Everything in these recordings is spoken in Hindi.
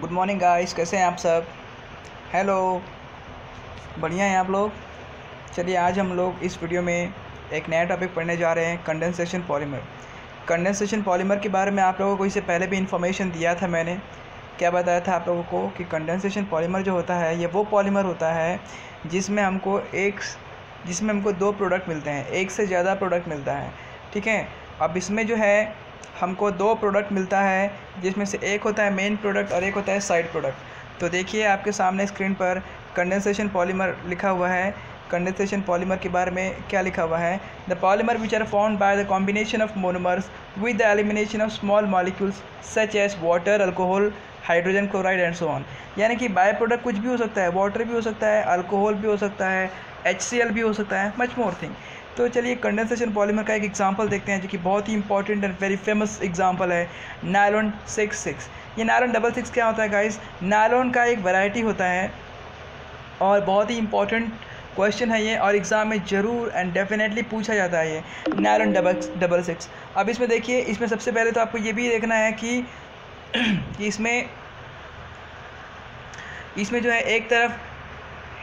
गुड मॉर्निंग गाइस कैसे हैं आप सब? हेलो बढ़िया हैं आप लोग? चलिए, आज हम लोग इस वीडियो में एक नया टॉपिक पढ़ने जा रहे हैं कंडेंसेशन पॉलीमर कंडेंसेशन पॉलीमर के बारे में आप लोगों को इससे पहले भी इन्फॉर्मेशन दिया था मैंने। क्या बताया था आप लोगों को कि कंडेंसेशन पॉलीमर जो होता है, ये वो पॉलीमर होता है जिसमें हमको एक जिसमें हमको दो प्रोडक्ट मिलते हैं। एक से ज़्यादा प्रोडक्ट मिलता है। ठीक है? अब इसमें जो है हमको दो प्रोडक्ट मिलता है, जिसमें से एक होता है मेन प्रोडक्ट और एक होता है साइड प्रोडक्ट तो देखिए आपके सामने स्क्रीन पर कंडेंसेशन पॉलीमर लिखा हुआ है। कंडेंसेशन पॉलीमर के बारे में क्या लिखा हुआ है? The polymer which are found by the combination of monomers with the elimination of small molecules such as water alcohol hydrogen chloride and so on यानी कि बाय प्रोडक्ट कुछ भी हो सकता है वाटर भी हो सकता है अल्कोहल भी हो सकता है एचसीएल भी हो सकता है मच मोर थिंग तो चलिए कंडेंसेशन पॉलीमर का एक एग्जांपल देखते हैं जो कि बहुत ही important and very famous example है नायलॉन सिक्स सिक्स ये नायलॉन डबल सिक्स क्या होता है गाइस नायलॉन का एक वैरायटी होता है और बहुत ही इंपॉर्टेंट क्वेश्चन है ये और एग्ज़ाम में ज़रूर एंड डेफिनेटली पूछा जाता है ये नायलॉन डबल डबल सिक्स अब इसमें देखिए इसमें सबसे पहले तो आपको ये भी देखना है कि, कि इसमें इसमें जो है एक तरफ़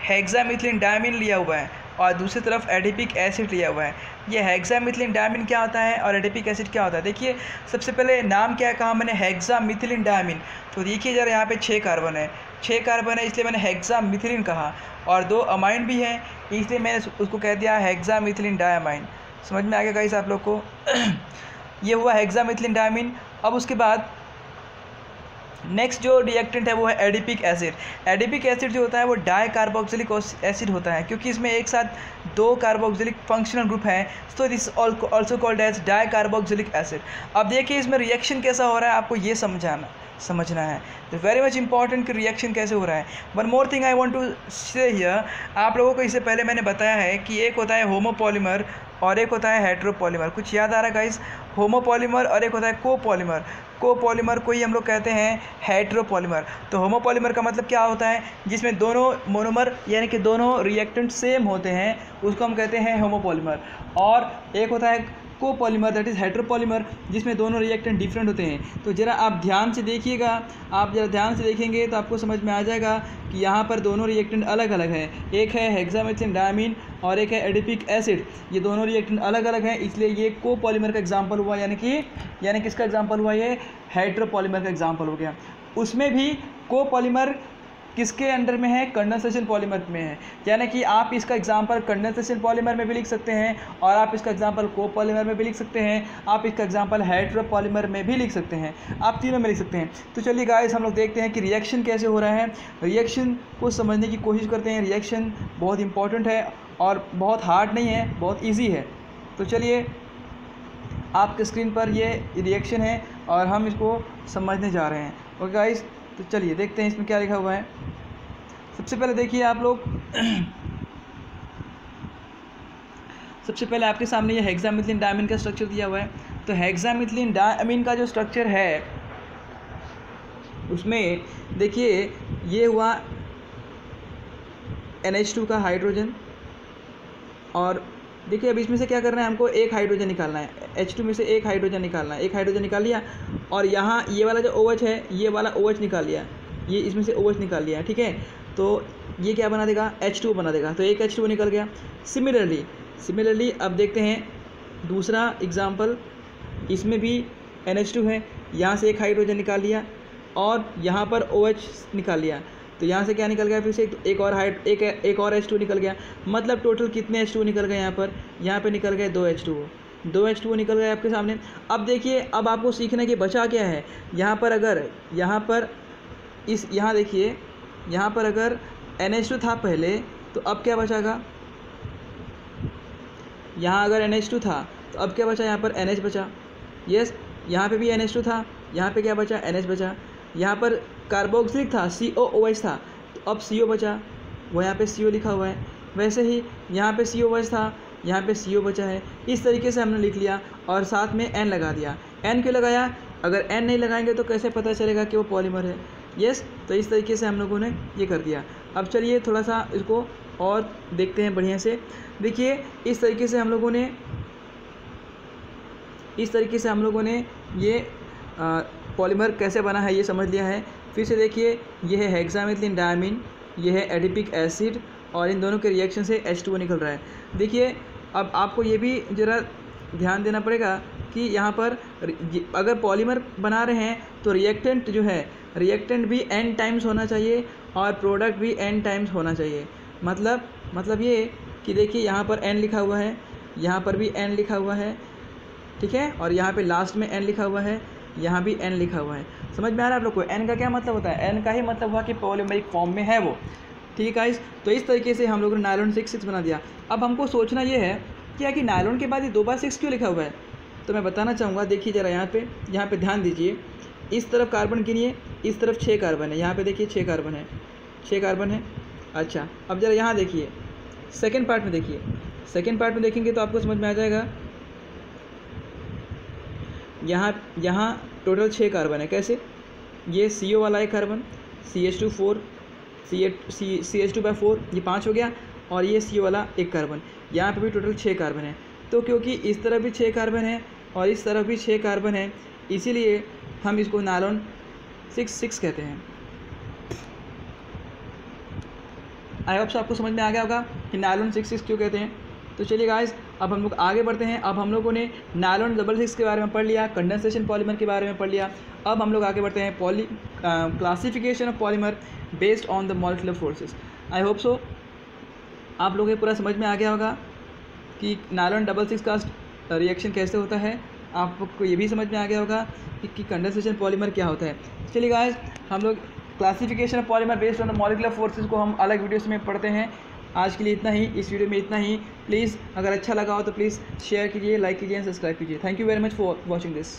हेक्सामिथिलिन डायमिन लिया हुआ है। और दूसरी तरफ़ एडिपिक एसिड लिया हुआ है। ये हेक्सामिथिलिन डायमिन क्या होता है और एडिपिक एसिड क्या होता है? देखिए, सबसे पहले नाम क्या कहा मैंने? हेक्सामिथिलिन डायमिन तो देखिए ज़रा यहाँ पे छः कार्बन है। छः कार्बन है, इसलिए मैंने हेक्सामिथिलिन कहा। और दो अमाइन भी हैं, इसलिए मैंने उसको कह दिया हेक्सामिथिलिन डायमाइन समझ में आ गया गाइस आप लोग को? ये हुआ हेक्सामिथिलिन डायमिन अब उसके बाद नेक्स्ट जो रिएक्टेंट है वो है एडिपिक एसिड एडिपिक एसिड जो होता है वो डाई कार्बोक्सिलिक एसिड होता है क्योंकि इसमें एक साथ दो कार्बोक्सिलिक फंक्शनल ग्रुप हैं so this also called as di carboxylic acid अब देखिए इसमें रिएक्शन कैसा हो रहा है, आपको ये समझाना। समझना है। तो वेरी मच इंपॉर्टेंट कि रिएक्शन कैसे हो रहा है। One more thing I want to say here आप लोगों को इससे पहले मैंने बताया है कि एक होता है होमोपॉलीमर और एक होता है हेट्रोपॉलीमर कुछ याद आ रहा है गाइस होमोपॉलीमर और एक होता है कोपॉलीमर कोपॉलीमर को ही हम लोग कहते हैं हेट्रोपॉलीमर तो होमोपॉलीमर का मतलब क्या होता है? जिसमें दोनों मोनोमर यानी कि दोनों रिएक्टेंट सेम होते हैं, उसको हम कहते हैं होमोपॉलीमर और एक होता है को पॉलीमर दैट इज़ हेट्रोपॉलीमर जिसमें दोनों रिएक्टेंट डिफरेंट होते हैं। तो ज़रा आप ध्यान से देखिएगा। आप ज़रा ध्यान से देखेंगे तो आपको समझ में आ जाएगा कि यहाँ पर दोनों रिएक्टेंट अलग अलग हैं। एक है हेक्सामेथिन डायमीन और एक है एडिपिक एसिड ये दोनों रिएक्टेंट अलग अलग हैं, इसलिए ये को पॉलीमर का एग्ज़ाम्पल हुआ, यानी कि, यानी किसका एग्ज़ाम्पल हुआ? ये हाइड्रोपॉलीमर का एग्ज़ाम्पल हो गया। उसमें भी को पॉलीमर किसके अंडर में है? कंडेंसेशन पॉलीमर में है। यानी कि आप इसका एग्जांपल कंडेंसेशन पॉलीमर में भी लिख सकते हैं और आप इसका एग्जांपल को पॉलीमर में भी लिख सकते हैं। आप इसका एग्जांपल हाइड्रो पॉलीमर में भी लिख सकते हैं। आप तीनों में लिख सकते हैं। तो चलिए गाइस हम लोग देखते हैं कि रिएक्शन कैसे हो रहा है। रिएक्शन को समझने की कोशिश करते हैं। रिएक्शन बहुत इंपॉर्टेंट है और बहुत हार्ड नहीं है, बहुत ईजी है। तो चलिए, आपके स्क्रीन पर ये रिएक्शन है और हम इसको समझने जा रहे हैं। ओके गाइस तो चलिए देखते हैं इसमें क्या लिखा हुआ है। सबसे पहले देखिए आप लोग। सबसे पहले आपके सामने ये हेक्सामिथिलिन डायमिन का स्ट्रक्चर दिया हुआ है। तो हेक्सामिथिलिन डायमिन का जो स्ट्रक्चर है, उसमें देखिए ये हुआ NH2 का हाइड्रोजन और देखिए, अब इसमें से क्या करना है, हमको एक हाइड्रोजन निकालना है। H2 में से एक हाइड्रोजन निकालना है। एक हाइड्रोजन निकाल लिया और यहाँ ये वाला जो OH है, ये वाला OH निकाल लिया। ये इसमें से OH निकाल लिया, ठीक है? तो ये क्या बना देगा? H2 बना देगा। तो एक H2 निकल गया। सिमिलरली सिमिलरली अब देखते हैं, दूसरा एग्ज़ाम्पल इसमें भी NH2 है। यहाँ से एक हाइड्रोजन निकाल लिया और यहाँ पर ओ OH निकाल लिया। तो यहाँ से क्या निकल गया फिर से? एक और हाइट एक एक और एच टू निकल गया। मतलब टोटल कितने एच टू निकल गए यहाँ पर? यहाँ पे निकल गए दो एच टू दो एच टू निकल गए आपके सामने। अब देखिए, अब आपको सीखने के बचा क्या है? यहाँ पर अगर, यहाँ पर इस, यहाँ देखिए, यहाँ पर अगर एन एच टू था पहले तो अब क्या बचागा? यहाँ अगर एन एच टू था तो अब क्या बचा यहाँ पर? एन एच बचा। यस यहाँ पे भी एन एच टू था, यहाँ पे क्या बचा? एन एच बचा। यहाँ पर कार्बोक्सिलिक था सी ओ ओ एच था। तो अब सी ओ बचा, वो यहाँ पे सी ओ लिखा हुआ है। वैसे ही यहाँ पे सी ओ एच था, यहाँ पे सी ओ बचा है। इस तरीके से हमने लिख लिया और साथ में एन लगा दिया। एन क्यों लगाया? अगर एन नहीं लगाएँगे तो कैसे पता चलेगा कि वो पॉलीमर है? यस तो इस तरीके से हम लोगों ने ये कर दिया। अब चलिए थोड़ा सा इसको और देखते हैं बढ़िया से। देखिए, इस तरीके से हम लोगों ने, इस तरीके से हम लोगों ने ये पॉलीमर कैसे बना है ये समझ लिया है। फिर से देखिए, यह है हेक्सामिथिलिन डायमिन यह है एडिपिक एसिड और इन दोनों के रिएक्शन से एच टू निकल रहा है। देखिए, अब आपको ये भी ज़रा ध्यान देना पड़ेगा कि यहाँ पर अगर पॉलीमर बना रहे हैं तो रिएक्टेंट जो है रिएक्टेंट भी एन टाइम्स होना चाहिए और प्रोडक्ट भी एन टाइम्स होना चाहिए। मतलब मतलब ये कि देखिए, यहाँ पर एन लिखा हुआ है, यहाँ पर भी एन लिखा हुआ है, ठीक है? और यहाँ पे लास्ट में एन लिखा हुआ है। यहाँ भी एन लिखा हुआ है। समझ में आ रहा है आप लोग को? एन का क्या मतलब होता है? एन का ही मतलब हुआ कि पॉलीमरिक फॉर्म में है वो। ठीक है इस तो इस तरीके से हम लोगों ने नायलॉन सिक्स सिक्स बना दिया। अब हमको सोचना ये है कि कि नायलॉन के बाद ये दो बार सिक्स क्यों लिखा हुआ है? तो मैं बताना चाहूँगा, देखिए ज़रा यहाँ पे यहाँ पे ध्यान दीजिए। इस तरफ़ कार्बन गिनिए, इस तरफ़ छः कार्बन है। यहाँ पे देखिए छः कार्बन है। छः कार्बन है। अच्छा अब ज़रा यहाँ देखिए। सेकेंड पार्ट में देखिए। सेकेंड पार्ट में देखेंगे तो आपको समझ में आ जाएगा यहाँ यहाँ टोटल छः कार्बन है, कैसे? ये सी ओ वाला एक carbon C H two four C H C C H two by four ये पाँच हो गया, और ये CO वाला एक कार्बन यहाँ पे भी टोटल छः कार्बन है. तो क्योंकि इस तरफ़ भी छः कार्बन है, और इस तरफ़ भी छः कार्बन है, इसीलिए हम इसको नायलॉन सिक्स सिक्स कहते हैं. आई होप आपको समझ में आ गया होगा कि नायलॉन सिक्स सिक्स क्यों कहते हैं? तो चलिए गाइस अब हम लोग आगे बढ़ते हैं। अब हम लोगों ने नायलॉन डबल सिक्स के बारे में पढ़ लिया कंडेंसेशन पॉलीमर के बारे में पढ़ लिया। अब हम लोग आगे बढ़ते हैं poly classification of polymer based on the molecular forces I hope so आप लोगों को पूरा समझ में आ गया होगा कि नायलॉन डबल सिक्स का रिएक्शन कैसे होता है। आपको ये भी समझ में आ गया होगा कि, कि कंडेंसेशन पॉलीमर क्या होता है। चलिए गाइस हम लोग classification of polymer based on the molecular forces को हम अलग वीडियोस में पढ़ते हैं। आज के लिए इतना ही। इस वीडियो में इतना ही। प्लीज़, अगर अच्छा लगा हो तो प्लीज़ शेयर कीजिए लाइक कीजिए सब्सक्राइब कीजिए। Thank you very much for watching this